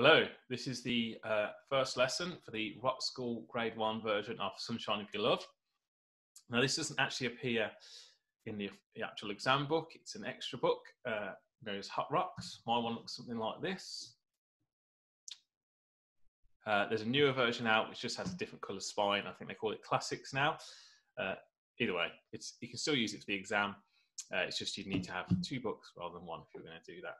Hello, this is the uh, first lesson for the Rockschool Grade 1 version of Sunshine of Your Love. Now, this doesn't actually appear in the, the actual exam book, it's an extra book uh, as Hot Rocks. My one looks something like this. Uh, there's a newer version out which just has a different colour spine. I think they call it Classics now. Uh, either way, it's, you can still use it for the exam. Uh, it's just you need to have two books rather than one if you're going to do that.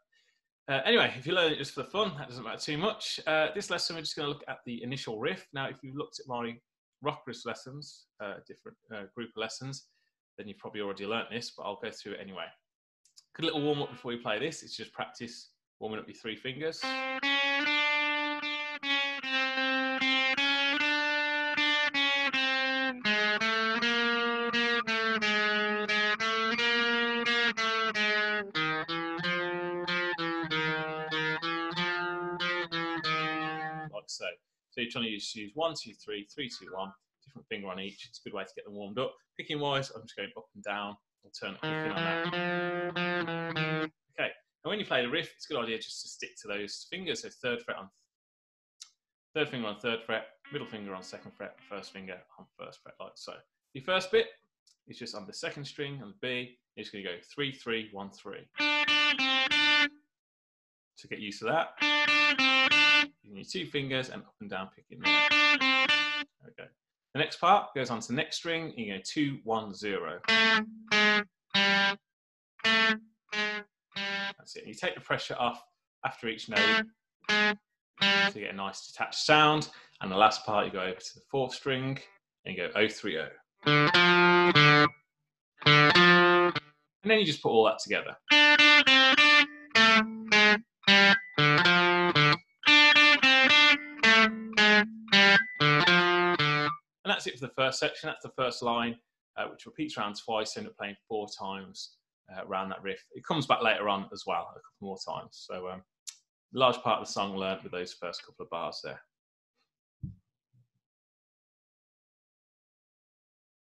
Uh, anyway, if you learn it just for the fun, that doesn't matter too much. Uh, this lesson, we're just going to look at the initial riff. Now, if you've looked at my rock riff lessons, uh, different uh, group of lessons, then you've probably already learnt this, but I'll go through it anyway. Good little warm up before you play this. It's just practice warming up your three fingers. So you're trying to use, one, two, three, three, two, one, different finger on each. It's a good way to get them warmed up. Picking wise, I'm just going up and down, alternate picking on that. Okay, and when you play the riff, it's a good idea just to stick to those fingers. So third fret on third finger on third fret, middle finger on second fret, first finger on first fret, like so. The first bit is just on the second string on the B. Just going to go three, three, one, three. To get used to that using your two fingers and up and down picking there. There we go. The next part goes on to the next string, you go two, one, zero. That's it. You take the pressure off after each note to get a nice detached sound. And the last part, you go over to the fourth string and you go 030. And then you just put all that together. That's it for the first section. That's the first line, uh, which repeats around twice, end up playing four times uh, around that riff. It comes back later on as well, a couple more times. So um, large part of the song learned with those first couple of bars there.